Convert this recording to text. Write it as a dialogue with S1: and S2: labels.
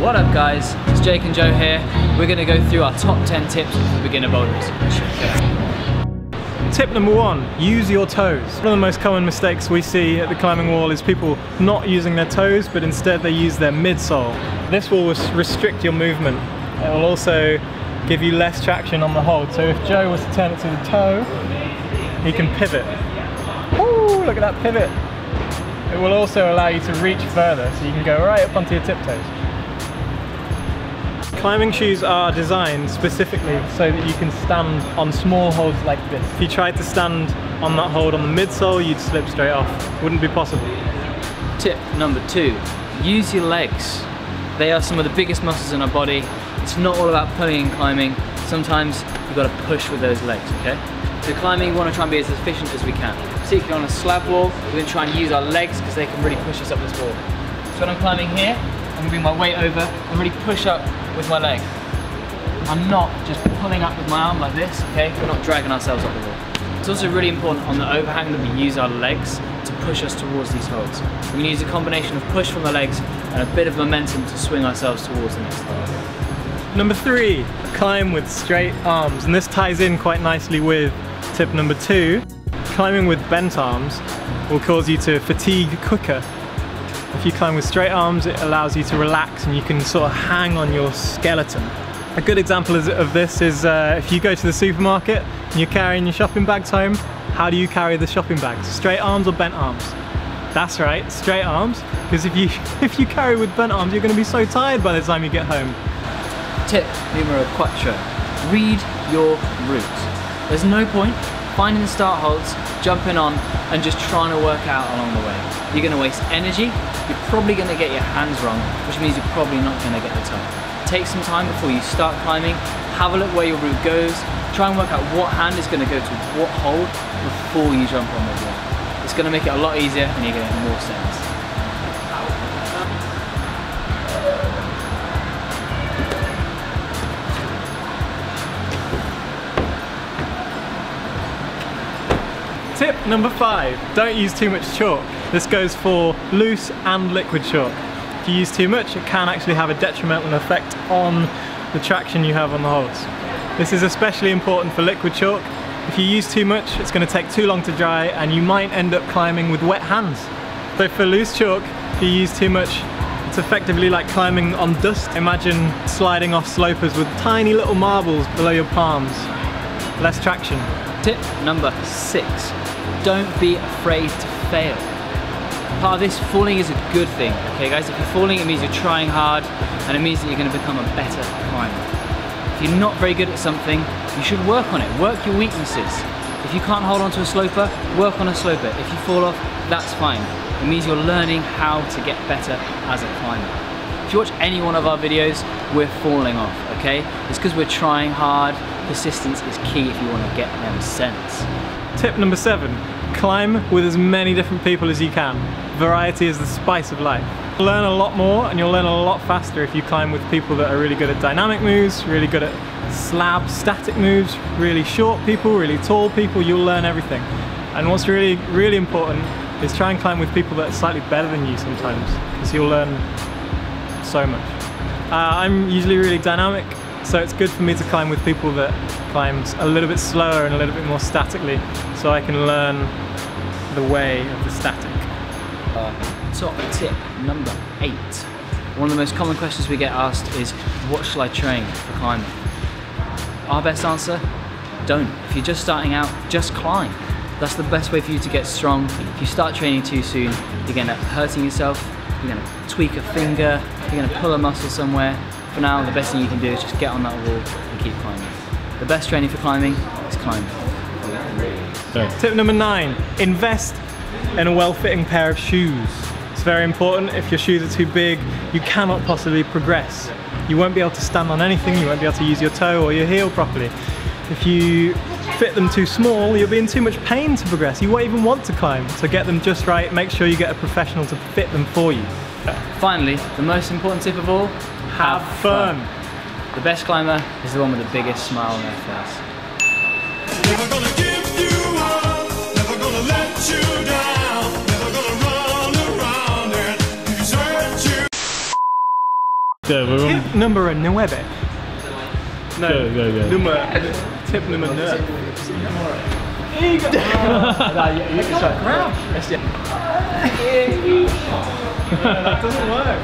S1: What up guys, it's Jake and Joe here. We're gonna go through our top 10 tips for beginner boulders.
S2: Tip number one, use your toes. One of the most common mistakes we see at the climbing wall is people not using their toes, but instead they use their midsole. This will restrict your movement. It will also give you less traction on the hold. So if Joe was to turn it to the toe, he can pivot. Ooh, look at that pivot. It will also allow you to reach further, so you can go right up onto your tiptoes. Climbing shoes are designed specifically so that you can stand on small holds like this. If you tried to stand on that hold on the midsole, you'd slip straight off. Wouldn't be possible.
S1: Tip number two, use your legs. They are some of the biggest muscles in our body. It's not all about pulling and climbing. Sometimes you've got to push with those legs, okay? So climbing, we want to try and be as efficient as we can. Particularly on a slab wall, we're going to try and use our legs because they can really push us up this wall. So when I'm climbing here, I'm going to bring my weight over and really push up with my leg. I'm not just pulling up with my arm like this, okay? We're not dragging ourselves up the wall. It's also really important on the overhang that we use our legs to push us towards these holds. Going to use a combination of push from the legs and a bit of momentum to swing ourselves towards the next hold.
S2: Number three, climb with straight arms. And this ties in quite nicely with tip number two. Climbing with bent arms will cause you to fatigue quicker if you climb with straight arms, it allows you to relax and you can sort of hang on your skeleton. A good example of this is uh, if you go to the supermarket and you're carrying your shopping bags home, how do you carry the shopping bags? Straight arms or bent arms? That's right, straight arms, because if you, if you carry with bent arms, you're going to be so tired by the time you get home.
S1: Tip numero quattro, read your route. There's no point finding the start holds, jumping on, and just trying to work out along the way. You're going to waste energy, you're probably going to get your hands wrong, which means you're probably not going to get the top. Take some time before you start climbing, have a look where your route goes, try and work out what hand is going to go to what hold before you jump on the wall. It's going to make it a lot easier and you're to get more sense.
S2: Number five, don't use too much chalk. This goes for loose and liquid chalk. If you use too much, it can actually have a detrimental effect on the traction you have on the holds. This is especially important for liquid chalk. If you use too much, it's going to take too long to dry and you might end up climbing with wet hands. So for loose chalk, if you use too much, it's effectively like climbing on dust. Imagine sliding off slopers with tiny little marbles below your palms. Less traction.
S1: Tip number six, don't be afraid to fail. Part of this, falling is a good thing, okay guys? If you're falling, it means you're trying hard and it means that you're gonna become a better climber. If you're not very good at something, you should work on it, work your weaknesses. If you can't hold on to a sloper, work on a sloper. If you fall off, that's fine. It means you're learning how to get better as a climber. If you watch any one of our videos, we're falling off, okay? It's because we're trying hard. Persistence is key if you want to get them sense.
S2: Tip number seven, climb with as many different people as you can. Variety is the spice of life. Learn a lot more and you'll learn a lot faster if you climb with people that are really good at dynamic moves, really good at slab static moves, really short people, really tall people, you'll learn everything. And what's really, really important is try and climb with people that are slightly better than you sometimes, because you'll learn so much. Uh, I'm usually really dynamic, so it's good for me to climb with people that climbs a little bit slower and a little bit more statically, so I can learn the way of the static.
S1: Uh, top tip number eight. One of the most common questions we get asked is, what shall I train for climbing? Our best answer, don't. If you're just starting out, just climb. That's the best way for you to get strong. If you start training too soon, you're gonna hurting yourself, you're gonna tweak a finger, you're gonna pull a muscle somewhere. For now, the best thing you can do is just get on that wall and keep climbing. The best training for climbing is climbing.
S2: Tip number nine, invest in a well-fitting pair of shoes. It's very important. If your shoes are too big, you cannot possibly progress. You won't be able to stand on anything, you won't be able to use your toe or your heel properly. If you fit them too small, you'll be in too much pain to progress. You won't even want to climb. So get them just right, make sure you get a professional to fit them for you.
S1: Finally, the most important tip of all,
S2: have, have fun.
S1: fun. The best climber is the one with the biggest smile on their face.
S3: Go, we're on.
S2: Tip number nueve. No.
S3: Go, go, go.
S2: Number, tip number nueve. That doesn't work.